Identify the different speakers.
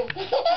Speaker 1: Woo!